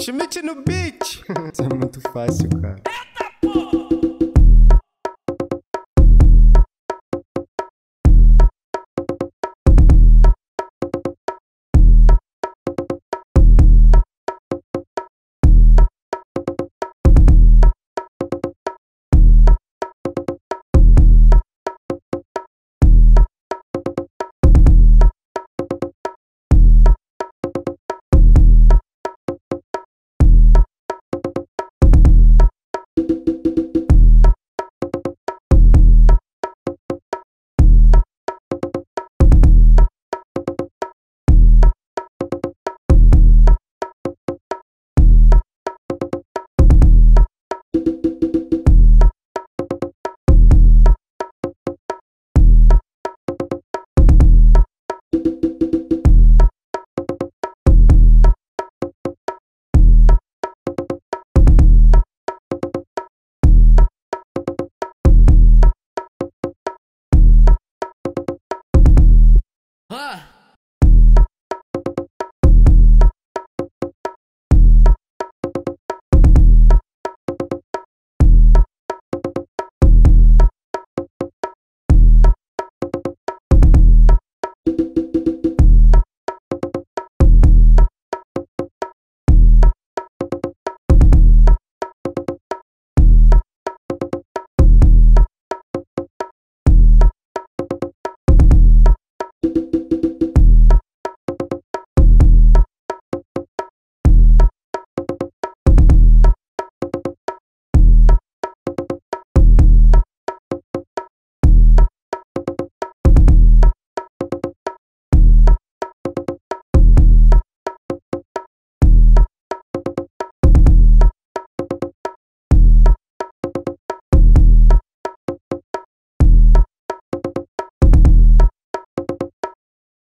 Schmidt no beat. Isso é muito fácil, cara. Eita!